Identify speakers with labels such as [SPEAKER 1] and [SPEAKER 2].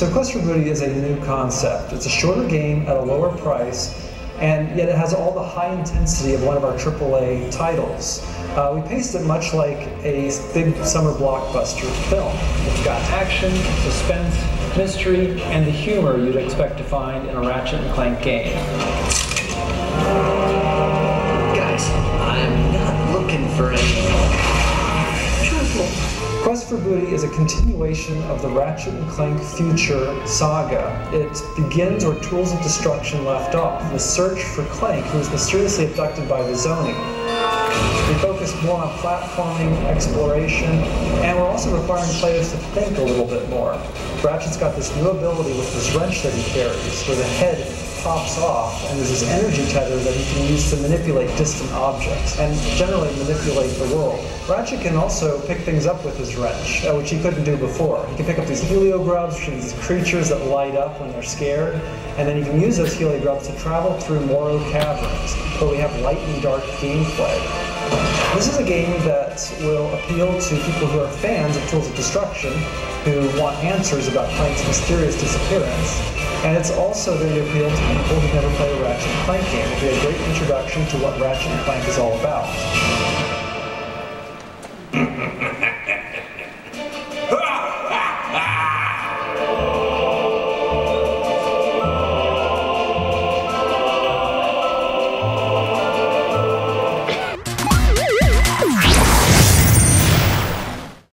[SPEAKER 1] So for Booty is a new concept. It's a shorter game at a lower price, and yet it has all the high intensity of one of our AAA titles. Uh, we paced it much like a big summer blockbuster film. It's got action, suspense, mystery, and the humor you'd expect to find in a Ratchet and Clank game. Quest for Booty is a continuation of the Ratchet and Clank Future saga. It begins where Tools of Destruction left off, the search for Clank, who is mysteriously abducted by the Zoni. We focus more on platforming, exploration, and we're also requiring players to think a little bit more. Ratchet's got this new ability with this wrench that he carries, where the head pops off, and there's this energy tether that he can use to manipulate distant objects, and generally manipulate the world. Ratchet can also pick things up with his wrench, uh, which he couldn't do before. He can pick up these heliogrubs, which are these creatures that light up when they're scared, and then he can use those heliogrubs to travel through Morrow Caverns, where we have light and dark gameplay. This is a game that will appeal to people who are fans of Tools of Destruction, who want answers about Clank's mysterious disappearance, and it's also going to appeal to people who've never played a Ratchet and Clank game. It'll be a great introduction to what Ratchet and Clank is all about.